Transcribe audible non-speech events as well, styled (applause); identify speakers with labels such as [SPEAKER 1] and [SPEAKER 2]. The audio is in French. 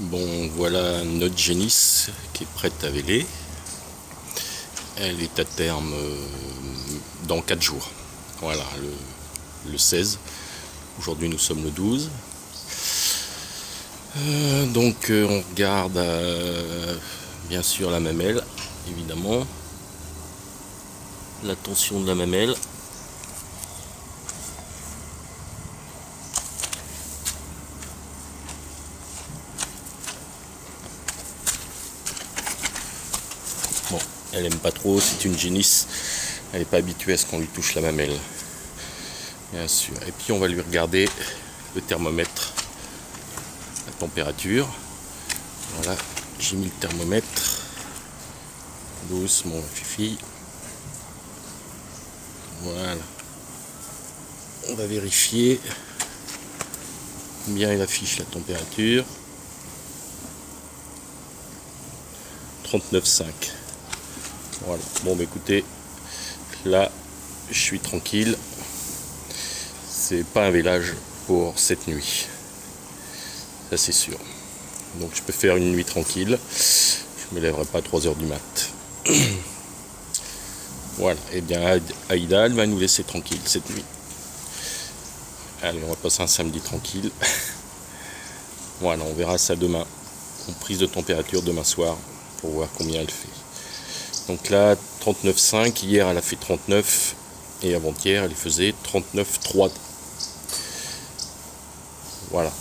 [SPEAKER 1] Bon, voilà notre génisse qui est prête à véler. Elle est à terme euh, dans 4 jours. Voilà, le, 16. Aujourd'hui, nous sommes le 12. Euh, donc, euh, on regarde bien sûr la mamelle, évidemment. La tension de la mamelle. Bon, elle aime pas trop, c'est une génisse. Elle n'est pas habituée à ce qu'on lui touche la mamelle. Bien sûr. Et puis on va lui regarder le thermomètre, la température. Voilà, j'ai mis le thermomètre. Doucement, fifi. Voilà. On va vérifier combien il affiche la température. 39,5. Voilà. Bon, bah écoutez, là, je suis tranquille. C'est pas un village pour cette nuit. Ça, c'est sûr. Donc, je peux faire une nuit tranquille. Je me lèverai pas à 3 heures du mat. (clears throat) voilà. Et eh bien, Aïda, elle va nous laisser tranquille cette nuit. Allez, on va passer un samedi tranquille. (laughs) voilà, on verra ça demain. En prise de température demain soir pour voir combien elle fait. Donc là, 39,5. Hier, elle a fait 39. Et avant-hier, elle faisait 39,3. Voilà.